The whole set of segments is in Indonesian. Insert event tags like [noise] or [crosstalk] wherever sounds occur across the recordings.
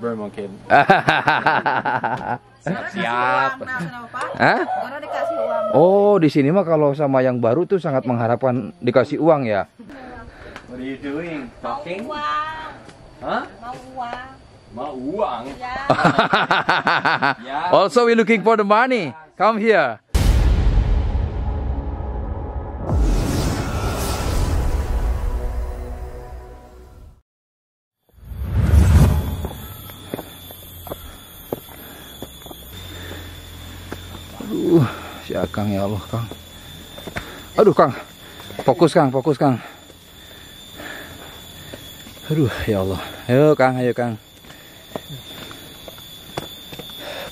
[laughs] Siap. Hah? Karena dikasih uang. Oh, di sini mah kalau sama yang baru tuh sangat mengharapkan dikasih uang ya. What are you doing? Mau Talking? uang. Hah? Mau uang. Mau uang? [laughs] Also we looking for the money. Come here. Si Akang ya Allah, Kang. Aduh, Kang. Fokus, Kang, fokus, Kang. Aduh, ya Allah. Ayo, Kang, ayo, Kang.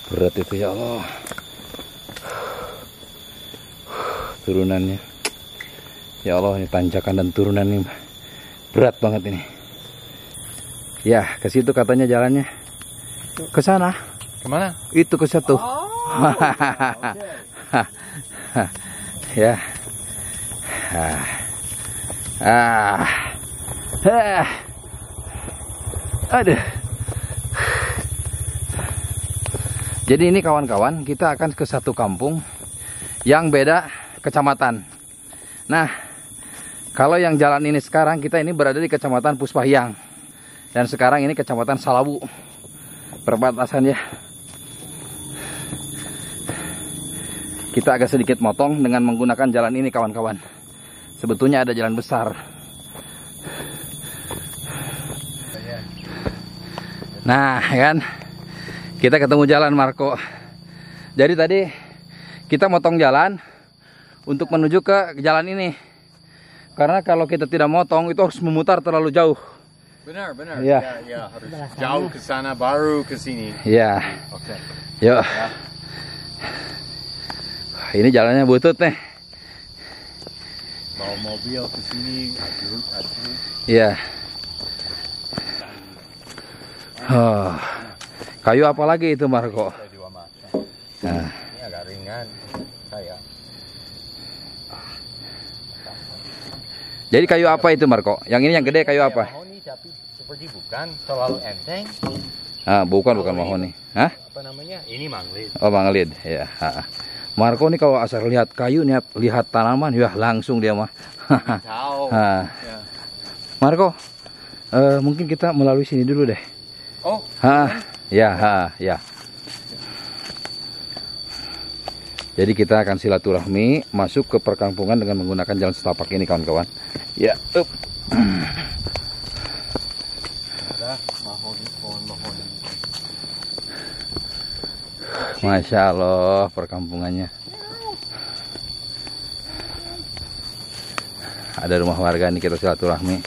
Berat itu ya Allah. Turunannya. Ya Allah, ini tanjakan dan turunan ini berat banget ini. Ya, ke situ katanya jalannya. Ke sana. Ke mana? Itu ke situ. [laughs] [laughs] ya. Ah. Ah. Aduh. Jadi ini kawan-kawan, kita akan ke satu kampung yang beda kecamatan. Nah, kalau yang jalan ini sekarang kita ini berada di kecamatan Puspahyang. Dan sekarang ini kecamatan Salawu. Perbatasan Kita agak sedikit motong dengan menggunakan jalan ini kawan-kawan. Sebetulnya ada jalan besar. Nah, kan kita ketemu jalan Marco. Jadi tadi kita motong jalan untuk menuju ke jalan ini. Karena kalau kita tidak motong itu harus memutar terlalu jauh. Benar, benar. Iya. Ya, ya, harus jauh ke sana baru ke sini. Ya, Oke. yuk. Wah, Ini jalannya butut nih. Bawa mobil ke sini, aduh, aduh. Iya. Oh. Kayu apa lagi itu Marco? Nah, Ini agak ringan. Saya. jadi kayu apa itu Marco? Yang ini yang gede kayu apa? mahoni tapi seperti bukan terlalu enteng. Ah, bukan bukan mahoni. Hah? Apa namanya? Ini manglid. Oh, manglid. Ya. ha. Marco nih kalau asal lihat kayu nih lihat tanaman ya langsung dia mah. [laughs] Ah. Ya. Marco, eh, mungkin kita melalui sini dulu deh. Oh, Hah, ya, ha, ya. Jadi kita akan silaturahmi masuk ke perkampungan dengan menggunakan jalan setapak ini kawan-kawan. Ya, up. [clears throat] ada mahoni, pohon mahoni. Masya Allah perkampungannya. Ada rumah warga nih kita silaturahmi.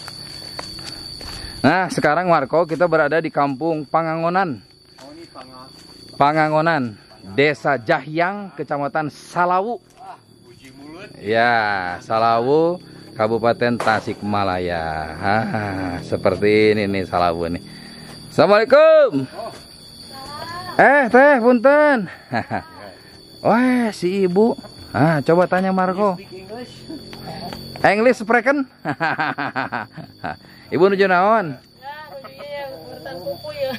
Nah sekarang Marco kita berada di kampung Pangangonan. Oh. Pangangonan, Desa Jahyang, Kecamatan Salawu. Ya, Salawu, Kabupaten Tasikmalaya. Ah, seperti ini nih Salawu nih. Assalamualaikum. Eh, teh, punten. [laughs] Wah, si ibu. Ah, coba tanya Marco. English? Spreken? [laughs] ibu nuju naon?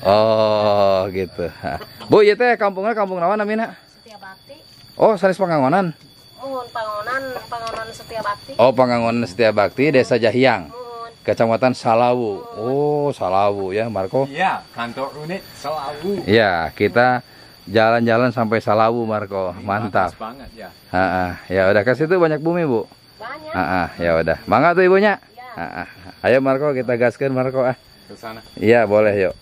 Oh, gitu. [laughs] Bu, ieu teh kampungnya kampung naon namina? Setia Bakti. Oh, sanes Pangangonan. Mohon pangonan, pangonan Setia Bakti. Oh, Pangangonan Setia Bakti, Desa Jahyang. Kecamatan Salawu. Oh, Salawu ya, Marco. Iya, kantor unit selalu. Ya, kita jalan-jalan sampai Salawu, Marco. Mantap. Bagus banget ya. Ha, ha. Ya udah ke situ banyak bumi, Bu. Banyak. Ha, ha. Ya udah. Mangga tuh ibunya. Ya. Ha, ha. Ayo Marco, kita gaskan Marco ah. Ke sana. Iya, boleh yuk.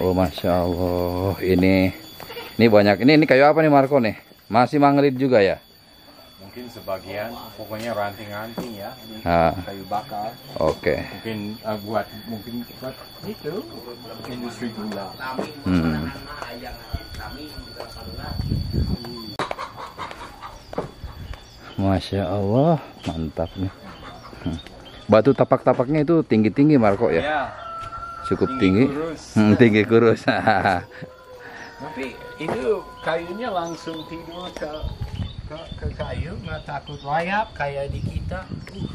Oh, masya Allah. Ini, ini banyak. Ini, ini kayu apa nih Marco nih? Masih manglid juga ya? Mungkin sebagian, pokoknya ranting-ranting ya. Ah. kayu bakar. Oke. Mungkin eh, buat mungkin buat itu industri gula. Hmm. Masya Allah, mantap nih. Hmm. Batu tapak-tapaknya itu tinggi-tinggi Marco ya, Ya, cukup tinggi tinggi. kurus. [laughs] Hmm, tinggi kurus. [laughs] tapi itu kayunya langsung tidur ke ke, ke kayu nggak takut layap kayak di kita. Uh,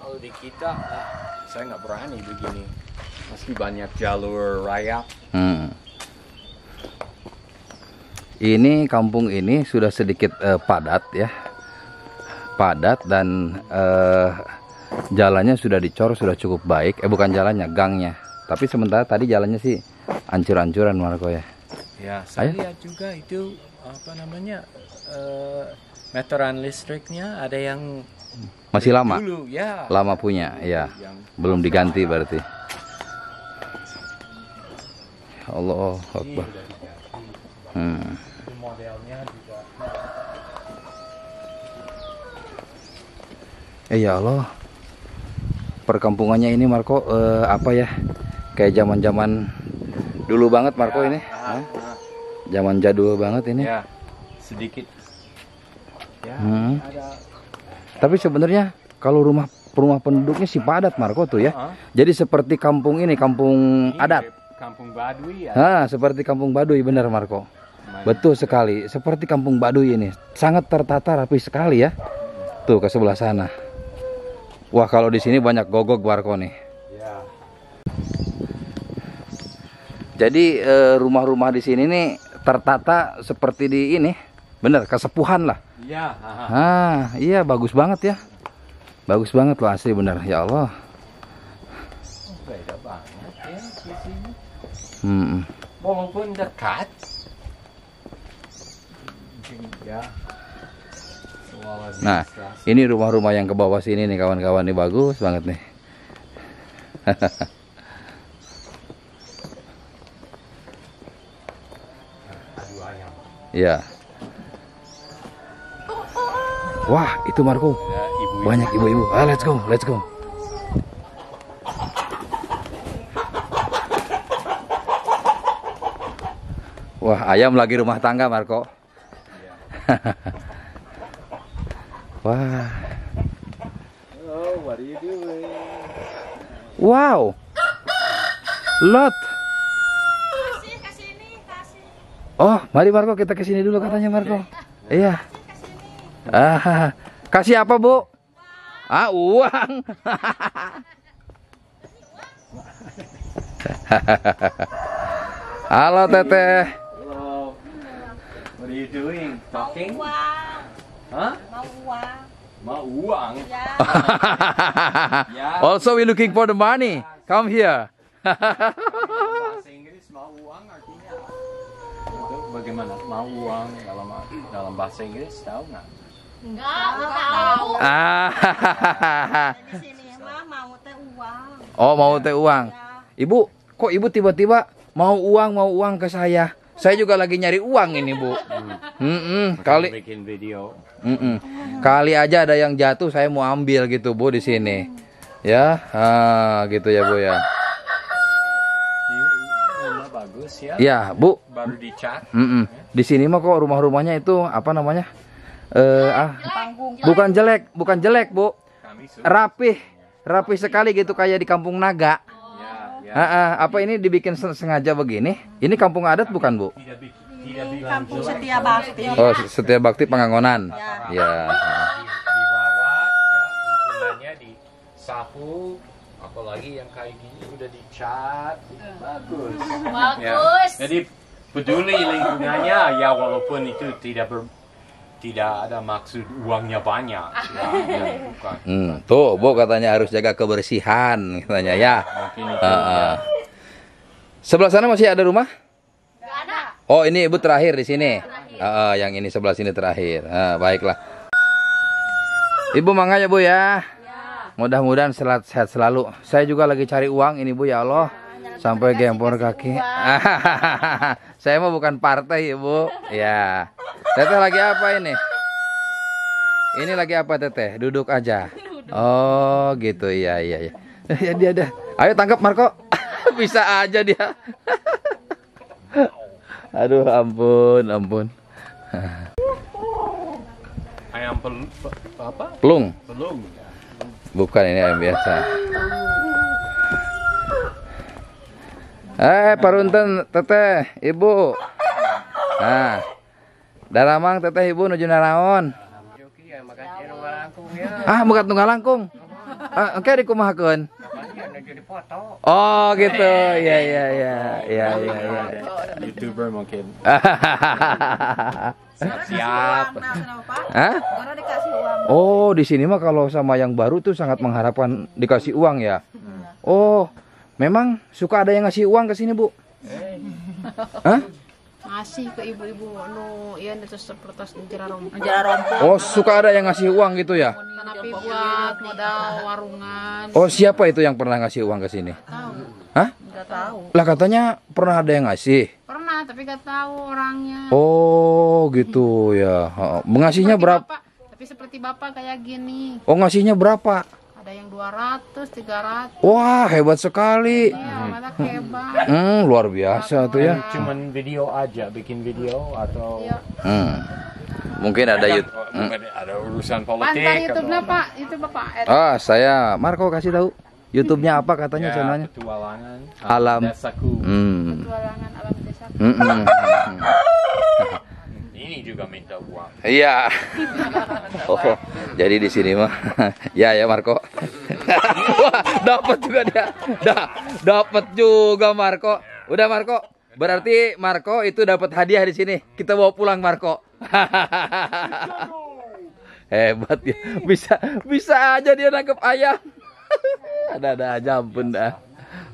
Kalau di kita, ah, saya nggak berani begini. Meski banyak jalur raya. Hmm. Ini kampung ini sudah sedikit eh, padat ya. Padat dan eh, jalannya sudah dicor sudah cukup baik. Eh bukan jalannya, gangnya. Tapi sementara tadi jalannya sih ancur-ancuran Marco ya. Ya, saya Ayo. lihat juga itu apa namanya eh, meteran listriknya ada yang Masih lama. dulu ya. Lama punya, ya. Belum diganti berarti. Ya Allah Akbar. Hmm. modelnya juga. Eh ya Allah. Perkampungannya ini Marco eh, apa ya? Kayak zaman-zaman dulu banget Marco ini. Hah? ah, Zaman jadul banget ini. ya, sedikit. Ada. Tapi sebenarnya kalau rumah rumah penduduknya sih padat Marco tuh ya. Ah, Jadi seperti kampung ini, kampung ini adat. Kampung Baduy ya. Ah, seperti kampung Baduy benar Marco. Betul sekali, seperti kampung Baduy ini. Sangat tertata rapi sekali ya. Tuh ke sebelah sana. Wah, kalau di sini banyak gogok Marco nih. Ya. Jadi eh, rumah-rumah di sini nih tertata seperti di ini. Bener, kesepuhan lah. Ya, ah, iya bagus banget ya. Bagus banget loh asli bener. Ya Allah. beda banget ya. Hmm. Walaupun dekat. Ya. Nah, ini rumah-rumah yang ke bawah sini nih kawan-kawan ini bagus banget nih. [laughs] Ya. Wah, itu Marco. Ya, ibu Banyak ibu-ibu. Ah, let's go, let's go. Wah, ayam lagi rumah tangga, Marco. [laughs] Wah, Oh, what are you doing? wow. Lot. Oh, mari Marco kita ke sini dulu katanya Marco. Iya. Ah, kasih apa, Bu? Ah, uang. Halo, Teteh. Hello. What are you doing? Talking? Uang, Hah? mau uang. Mau uang? Ya, Ya. [laughs] also we looking for the money. Come here. Bahasa Inggris mau uang artinya bagaimana? Mau uang dalam dalam bahasa Inggris tahu nggak? Enggak, enggak tahu. ah. Di sini mah mau teh uang. Oh, mau teh uang. Ya, Ibu, kok ibu tiba-tiba mau uang, mau uang ke saya? Saya juga lagi nyari uang ini, Bu. Mm-mm, kali bikin video. mm-mm. Kali aja ada yang jatuh, saya mau ambil gitu, Bu, di sini. Ya, ah, gitu ya, Bu ya. Rumah bagus ya. Ya, Bu. Baru dicat. Mm-mm. Di sini mah kok rumah-rumahnya itu apa namanya? Eh, ah, panggung. bukan jelek, bukan jelek, Bu. Rapih, rapih sekali gitu kayak di Kampung Naga. Ya. Ah, ah, apa ini dibikin sen- sengaja begini? Ini kampung adat bukan, Bu? Di bilang kampung. Setia Bakti. Oh, setia bakti Pangangonan. Ya. Ya. Di- dirawat ya lingkungannya disapu apalagi yang kayak gini udah dicat bagus Bagus. Ya. jadi peduli lingkungannya ya walaupun itu tidak ber, tidak ada maksud uangnya banyak [laughs] ya, ya, bukan Hmm, tuh, Bu katanya harus jaga kebersihan katanya ya. ah. Sebelah sana masih ada rumah? Enggak ada. Oh, ini Ibu terakhir di sini. Ah, ah, yang ini sebelah sini terakhir. Ah, baiklah. Ibu mangga ya, Bu ya. Mudah-mudahan sehat, sehat selalu. Saya juga lagi cari uang ini, Bu ya Allah. Sampai gempor kaki. [laughs] Saya mah bukan partai, Ibu. Ya. Teteh lagi apa ini? Ini lagi apa, Teteh? Duduk aja. Oh, gitu. Iya, iya, iya. Ya dia ada. Ayo tangkap Marco. [laughs] Bisa aja dia. [laughs] Aduh, ampun, ampun. [laughs] ayam pel, pe- apa Pelung. belum Bukan ini ayam biasa. Eh, parunten teteh, ibu. Nah. Dalamang teteh ibu nuju naraon. Oke, ya ya ya Ah, bukan tunggal langkung. Ah, dikumahakeun. Yang jadi foto. Oh, gitu. Iya, iya. Iya, iya, iya. Youtuber mungkin. [laughs] Siap. Hah? Oh, di sini mah kalau sama yang baru tuh sangat mengharapkan dikasih uang ya. Oh, memang suka ada yang ngasih uang ke sini, Bu? Hah? ngasih ke ibu-ibu nu iya nu terus seperti jera rompong. Oh, suka ada yang ngasih uang gitu ya? tapi buat modal warungan Oh, siapa itu yang pernah ngasih uang ke sini? tahu Hah? Enggak tahu. Lah katanya pernah ada yang ngasih. pernah tapi gak tahu orangnya Oh, gitu ya. Heeh. Mengasihnya berapa? tapi seperti bapak kayak gini Oh, ngasihnya berapa? Ada yang 200 300 Wah, hebat sekali. ya mata hebat Hmm, luar biasa tuh ya. Cuman video aja, bikin video atau Iya. Hmm. Mungkin ada YouTube. oh, mungkin ada urusan politik YouTube-nya Pak, itu Bapak. Ah, saya Marco kasih tahu. YouTube-nya apa katanya ya, channelnya? petualangan Alam. desaku. Hmm. Petualangan alam desa. Hmm, hmm, hmm. [laughs] Ini juga minta uang. Iya. [laughs] Oh, jadi di sini mah [laughs] ya ya Marco. [laughs] Wah, dapat juga dia. Da, dapat juga Marco. Udah Marco. Berarti Marco itu dapat hadiah di sini. Kita bawa pulang Marco. Hebat ya. Bisa bisa aja dia nangkep ayam. Ada-ada aja ampun dah.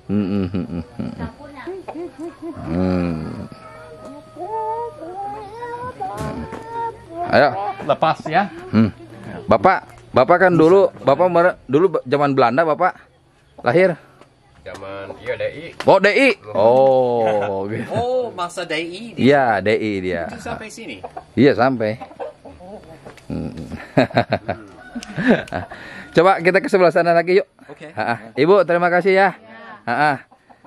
Hmm, hmm, Ayo. Lepas ya. Hmm. Bapak, Bapak kan dulu, Bapak mer- dulu zaman Belanda Bapak lahir. Zaman iya DI. Oh, DI. Oh, [laughs] gitu. Oh, masa DI di Iya, DI dia. itu sampai sini. Iya, sampai. Hmm. [laughs] Coba kita ke sebelah sana lagi yuk. Oke. Ha-ha. Ibu, terima kasih ya. Ha-ha.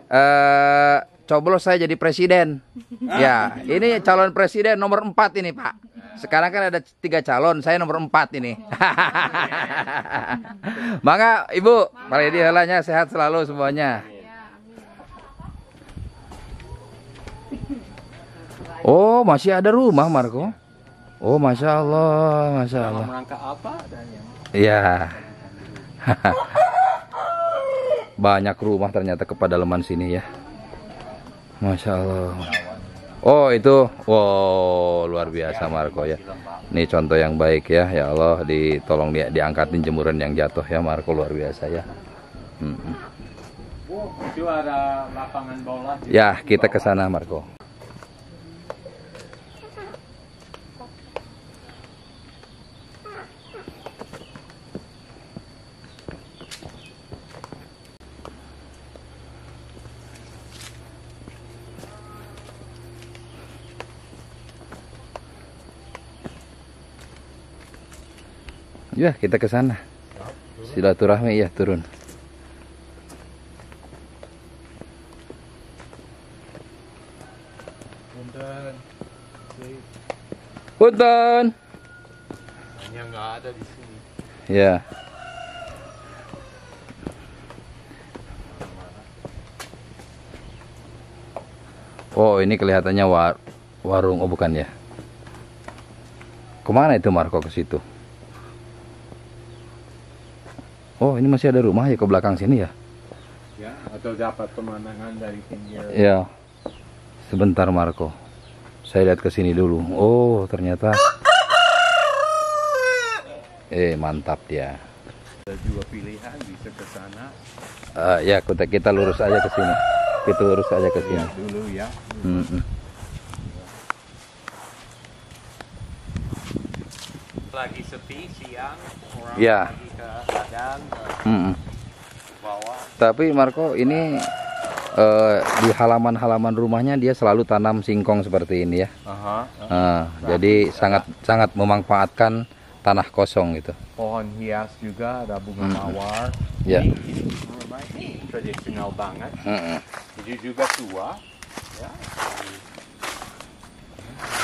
Eh, coblos saya jadi presiden. [laughs] Ya, ini calon presiden nomor 4 ini, Pak. Sekarang kan ada tiga calon, saya nomor 4 ini. [laughs] Mangga, Ibu, Pak Ledi helanya sehat selalu semuanya. Oh, masih ada rumah, Marco. Oh, masya Allah, masya Allah. Rangka apa Iya. [laughs] Banyak rumah ternyata ke pedalaman sini ya. Masya Allah. Oh itu, wow luar biasa Marco ya. Ini contoh yang baik ya, ya Allah ditolong dia diangkatin jemuran yang jatuh ya Marco luar biasa ya. Hmm. itu ada lapangan bola di Ya kita ke sana Marco. Ya kita ke sana. Silaturahmi ya turun. Punten. Punten. Hanya nggak ada di sini. Ya. Oh, ini kelihatannya war warung. Oh, bukan ya. Ke mana itu Marco ke situ? Oh, ini masih ada rumah ya ke belakang sini ya? Ya, atau dapat pemandangan dari pinggir. Ya. Sebentar Marco. Saya lihat ke sini dulu. Oh, ternyata Eh, mantap dia. Ada dua pilihan bisa ke sana Eh, ya, kita kita lurus aja ke sini. Kita lurus aja ke sini. dulu ya. Mm-mm. Lagi sepi siang, orang Ya. lagi ke ladang, ke Mm-mm. bawah. Tapi Marco ini eh, di halaman-halaman rumahnya dia selalu tanam singkong seperti ini ya. Aha. Ah, jadi sangat sangat memanfaatkan tanah kosong gitu. Pohon hias juga ada bunga Hmm. mawar. Ya. Ini, ini, ini tradisional banget. Mm-mm. Ini juga tua. Ya.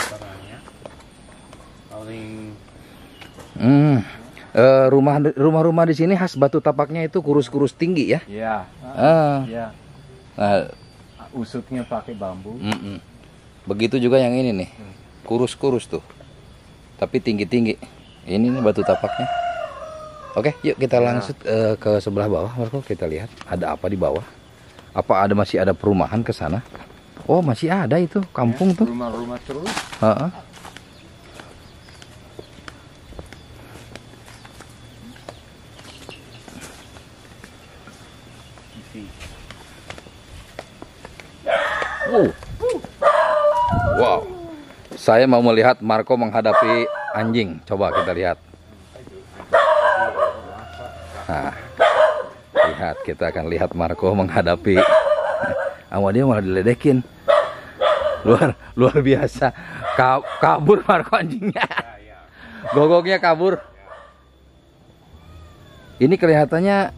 Caranya. Paling Hmm. Rumah rumah-rumah di sini khas batu tapaknya itu kurus-kurus tinggi ya. ya. Ah. Ya. Nah, Usutnya pakai bambu. mm-mm. Begitu juga yang ini nih. Kurus-kurus tuh. Tapi tinggi-tinggi. Ini nih batu tapaknya. Oke, yuk kita langsung eh, ke sebelah bawah, Marco. Kita lihat ada apa di bawah. Apa ada masih ada perumahan ke sana? Oh, masih ada itu kampung tuh. Rumah-rumah terus. Heeh. Wow. Wow. Saya mau melihat Marco menghadapi anjing. Coba kita lihat. Nah, lihat kita akan lihat Marco menghadapi. Sama dia malah diledekin. Luar luar biasa. Ka- kabur Marco anjingnya. Gogoknya kabur. Ini kelihatannya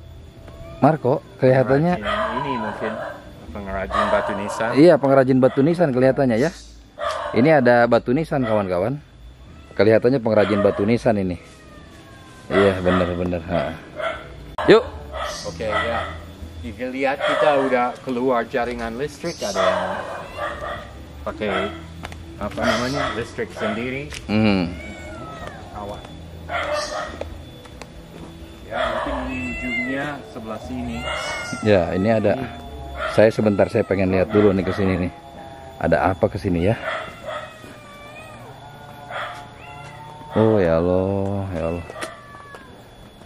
Marco, kelihatannya Pengrajin ini mungkin pengrajin batu nisan. Iya, pengrajin batu nisan kelihatannya ya. Ini ada batu nisan kawan-kawan. Kelihatannya pengrajin batu nisan ini. Iya, benar-benar. Yuk, Oke ya. Kita lihat kita udah keluar jaringan listrik ada yang pakai apa namanya listrik sendiri. Hmm. Awas. Ya mungkin ini ujungnya sebelah sini. Ya, ini ada. Saya sebentar saya pengen lihat dulu nih ke sini nih. Ada apa ke sini ya? Oh ya Allah, ya Allah.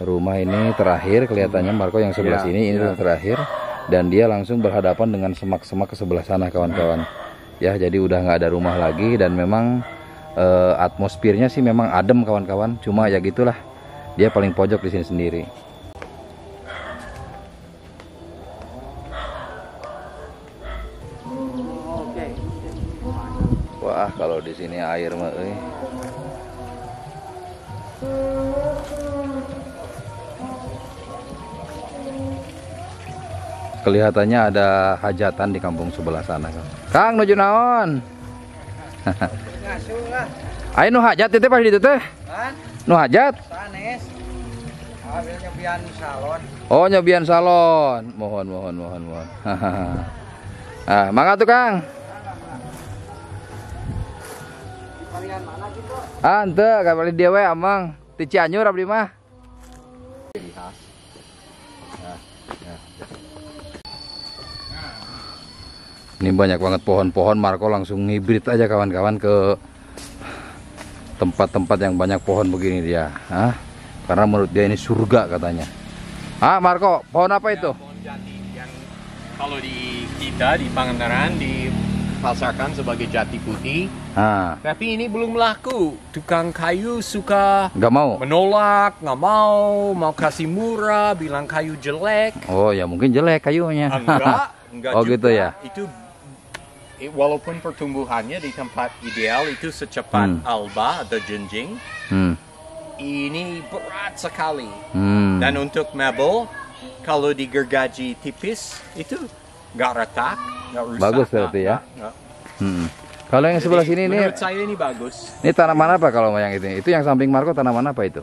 Rumah ini terakhir kelihatannya Marco yang sebelah Ya, sini ini ya. terakhir dan dia langsung berhadapan dengan semak-semak ke sebelah sana kawan-kawan. Ya, jadi udah nggak ada rumah lagi dan memang eh, atmosfernya sih memang adem kawan-kawan. Cuma ya gitulah. Dia paling pojok di sini sendiri. Wah, kalau di sini air mah euy. Kelihatannya ada hajatan di kampung sebelah sana, Kang. Kang nuju naon? [laughs] Ayo nu hajat teh pas di ditu teh. Nu hajat? Sanes. Ambil nyobian salon. Oh, nyobian salon. Mohon, mohon, mohon, mohon. [laughs] ah, mangga tuh, Kang. Ah, ente, kabali dia we amang. Ti Cianjur abdi mah. Ini banyak banget pohon-pohon, Marco langsung ngibrit aja kawan-kawan ke tempat-tempat yang banyak pohon begini dia. Hah? Karena menurut dia ini surga katanya. Ah, Marco, pohon apa itu? Pohon jati yang kalau di kita di Pangandaran dipasarkan sebagai jati putih. Ah, Tapi ini belum laku. Tukang kayu suka nggak mau. menolak, nggak mau, mau kasih murah, bilang kayu jelek. Oh, ya mungkin jelek kayunya. Enggak, [laughs] enggak Oh, juga. gitu ya? Itu walaupun pertumbuhannya di tempat ideal itu secepat Hmm. alba atau jenjing, Hmm. ini berat sekali. Hmm. Dan untuk mebel, kalau digergaji tipis itu nggak retak, nggak rusak. Bagus berarti ya? Hmm. Kalau yang sebelah Jadi, sini ini saya ini bagus. ini tanaman apa kalau yang itu? Itu yang samping Marco tanaman apa itu?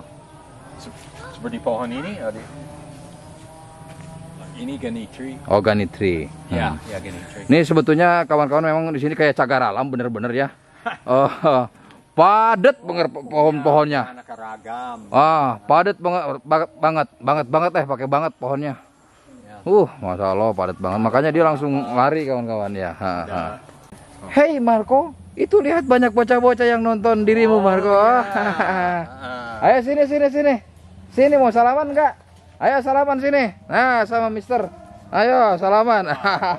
Se- Seperti pohon ini, ada. Ini gani tree. Organic tree. Ya, Hmm. ya gani tree. Ini sebetulnya kawan-kawan memang di sini kayak cagar alam bener-bener ya. [laughs] Oh, padat banget pohon-pohonnya. Ragam. Ah, padat banget banget banget banget eh pakai banget pohonnya. Uh, masya Allah padat banget. Makanya dia langsung lari kawan-kawan ya. Ha, ha. Hey Marco, itu lihat banyak bocah-bocah yang nonton dirimu Marco. Ah, [laughs] Ayo sini sini sini. Sini mau salaman enggak? Ayo salaman sini. Nah, sama Mister. Ayo salaman.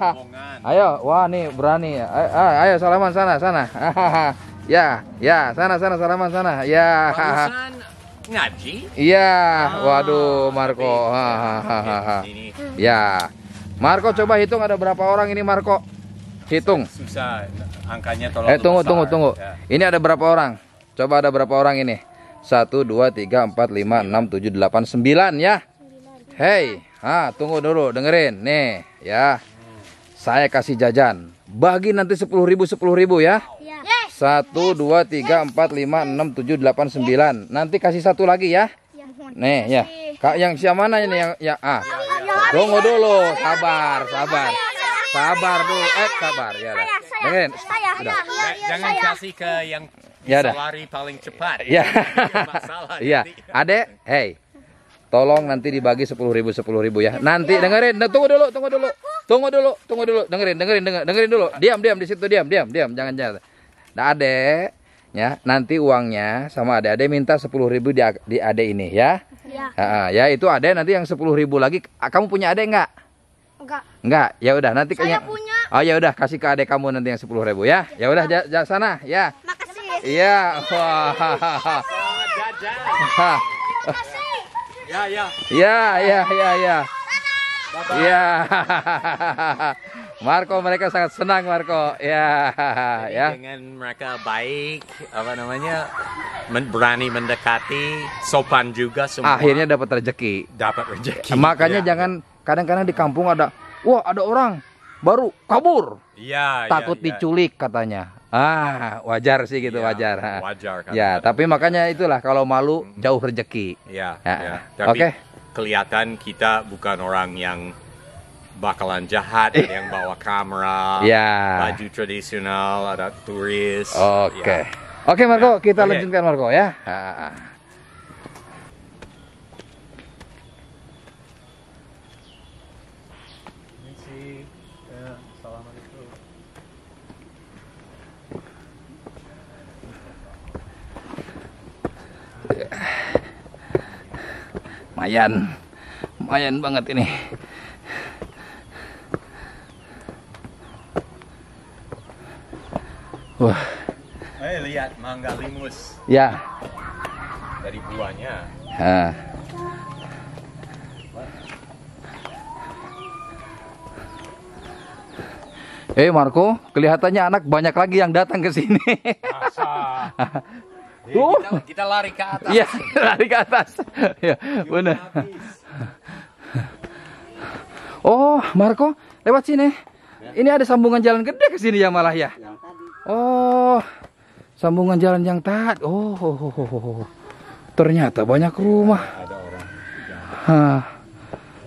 [laughs] ayo, wah nih berani. Ayo, ayo salaman sana sana. [laughs] ya, ya, sana sana salaman sana. Ya. Ngaji. Iya, Ah, waduh Marco. Ya. Marco coba hitung ada berapa orang ini Marco? Hitung. susah angkanya tolong. Eh tunggu tunggu tunggu. Ini ada berapa orang? Coba ada berapa orang ini? 1 2 3 4 5 6 7 8 9 ya. Hei, ha, tunggu dulu, dengerin. Nih, ya. Saya kasih jajan. Bagi nanti 10.000 10.000 ya. Yes. 1 2 3 4 5 6 7 8 9. Nanti kasih satu lagi ya. Nih, ya. Kak yang siapa mana ini yang ya ah. Tunggu dulu, sabar, sabar. Sabar dulu. Eh, sabar ya. dah. Dengerin. Udah. Jangan kasih ke yang Ya lari paling cepat. Ya. masalah Iya. Adek, hey. Tolong nanti dibagi sepuluh ribu sepuluh ribu ya. Nanti dengerin, nah, tunggu dulu, tunggu dulu, tunggu dulu, tunggu dulu, dengerin, dengerin, dengerin, dengerin dulu. Diam, diam di situ, diam, diam, diam, jangan jangan. Nah, adek, ya nanti uangnya sama adek-adek minta sepuluh ribu di, di adek ini ya. Ya. Ah, ya itu adek nanti yang sepuluh ribu lagi. Kamu punya adek nggak? Enggak. Enggak, ya udah nanti Saya kayaknya. punya. Oh ya udah kasih ke adek kamu nanti yang sepuluh ribu ya. Ya udah ja- ja- sana ya. Makasih. Iya. [laughs] Wah. Hah. Ya, ya. Ya, ya, ya, ya. Ya. [laughs] Marco mereka sangat senang Marco. Ya, ya. Dengan mereka baik, apa namanya, berani mendekati, sopan juga semua. Akhirnya dapat rezeki. dapat rezeki. Makanya Ya. jangan kadang-kadang di kampung ada wah ada orang baru kabur Iya, iya, takut iya. diculik katanya. Ah, wajar sih gitu Iya, wajar. Wajar kan. Ya, tapi makanya itulah kalau malu jauh rezeki. Ya, Ya, ya. Tapi oke. kelihatan kita bukan orang yang bakalan jahat, ada yang bawa kamera, Ya. baju tradisional, ada turis. Oke. ya. Oke Marco, kita Oke. lanjutkan Marco ya. Ah. Mayan, mayan banget ini. Wah, Eh, lihat mangga limus ya. dari buahnya. Ah. Eh Marco, kelihatannya anak banyak lagi yang datang ke sini. [laughs] Tuh. kita, kita lari ke atas. Iya, [laughs] lari ke atas. Ya, benar. Oh, Marco, lewat sini. Ini ada sambungan jalan gede ke sini ya malah ya. Oh, sambungan jalan yang tadi. Oh, oh, oh, oh, oh. ternyata banyak rumah. Ada orang. Hah.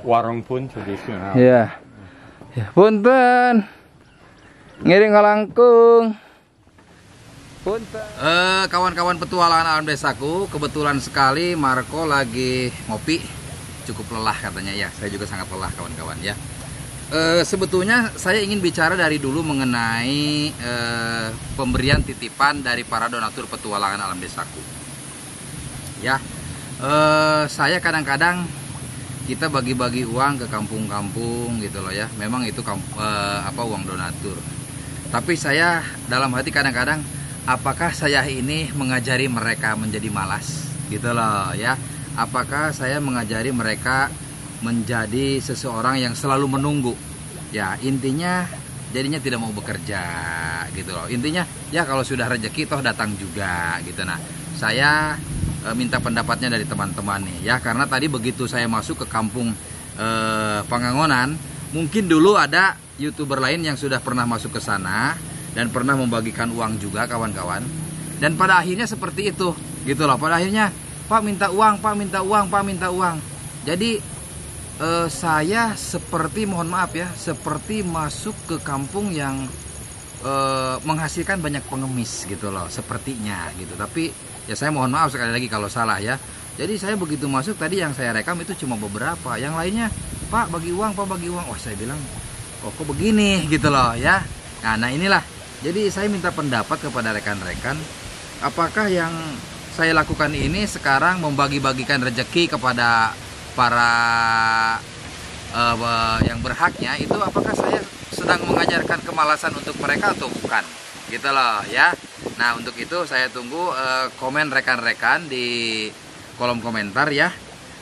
Warung pun tradisional. Ya. Ya, punten. Ngiring ngalangkung. Eh, kawan-kawan petualangan alam desaku, kebetulan sekali Marco lagi ngopi. Cukup lelah katanya ya. Saya juga sangat lelah kawan-kawan ya. Eh, sebetulnya saya ingin bicara dari dulu mengenai eh, pemberian titipan dari para donatur petualangan alam desaku. Ya, eh, saya kadang-kadang kita bagi-bagi uang ke kampung-kampung gitu loh ya. Memang itu kamp- apa uang donatur. Tapi saya dalam hati kadang-kadang apakah saya ini mengajari mereka menjadi malas gitu loh ya. Apakah saya mengajari mereka menjadi seseorang yang selalu menunggu. Ya, intinya jadinya tidak mau bekerja gitu loh. Intinya ya kalau sudah rezeki toh datang juga gitu nah. Saya e, minta pendapatnya dari teman-teman nih ya karena tadi begitu saya masuk ke kampung e, Pangangonan, mungkin dulu ada YouTuber lain yang sudah pernah masuk ke sana dan pernah membagikan uang juga kawan-kawan. Dan pada akhirnya seperti itu, gitu loh. Pada akhirnya, Pak minta uang, Pak minta uang, Pak minta uang. Jadi eh, saya seperti mohon maaf ya, seperti masuk ke kampung yang eh, menghasilkan banyak pengemis gitu loh, sepertinya gitu. Tapi ya saya mohon maaf sekali lagi kalau salah ya. Jadi saya begitu masuk tadi yang saya rekam itu cuma beberapa, yang lainnya Pak bagi uang, Pak bagi uang. Wah saya bilang, oh kok begini gitu loh ya. Nah, nah inilah. Jadi saya minta pendapat kepada rekan-rekan, apakah yang saya lakukan ini sekarang membagi-bagikan rezeki kepada para eh, yang berhaknya itu apakah saya sedang mengajarkan kemalasan untuk mereka atau bukan? Gitu loh ya. Nah untuk itu saya tunggu eh, komen rekan-rekan di kolom komentar ya.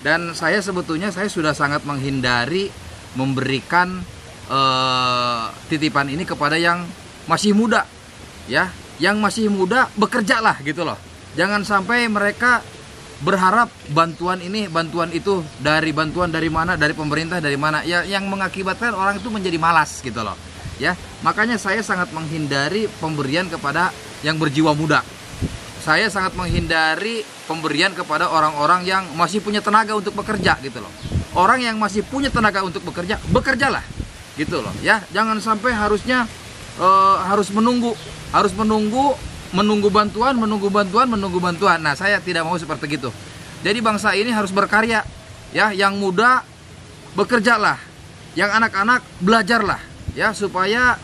Dan saya sebetulnya saya sudah sangat menghindari memberikan eh, titipan ini kepada yang masih muda ya. Yang masih muda bekerja lah gitu loh. Jangan sampai mereka berharap bantuan ini bantuan itu dari bantuan dari mana dari pemerintah dari mana. Ya yang mengakibatkan orang itu menjadi malas gitu loh ya. Makanya saya sangat menghindari pemberian kepada yang berjiwa muda. Saya sangat menghindari pemberian kepada orang-orang yang masih punya tenaga untuk bekerja gitu loh. Orang yang masih punya tenaga untuk bekerja bekerjalah gitu loh ya. Jangan sampai harusnya eh, harus menunggu harus menunggu menunggu bantuan menunggu bantuan menunggu bantuan. Nah saya tidak mau seperti itu jadi bangsa ini harus berkarya ya. Yang muda bekerjalah. Yang anak-anak belajarlah ya. Supaya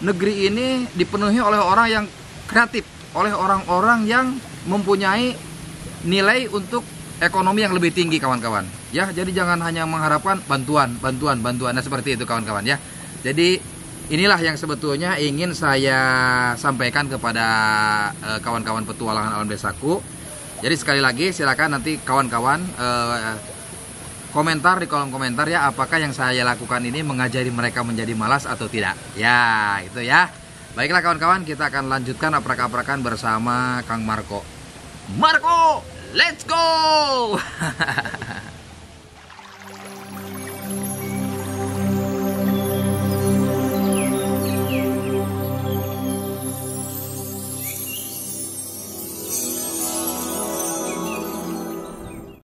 negeri ini dipenuhi oleh orang yang kreatif oleh orang-orang yang mempunyai nilai untuk ekonomi yang lebih tinggi kawan-kawan. Ya jadi jangan hanya mengharapkan bantuan bantuan bantuan. Nah seperti itu kawan-kawan ya. Jadi inilah yang sebetulnya ingin saya sampaikan kepada eh, kawan-kawan petualangan alam desaku. Jadi sekali lagi silakan nanti kawan-kawan eh, komentar di kolom komentar ya apakah yang saya lakukan ini mengajari mereka menjadi malas atau tidak. Ya itu ya. Baiklah kawan-kawan kita akan lanjutkan aprak-aprakan bersama Kang Marco. Marco let's go [laughs]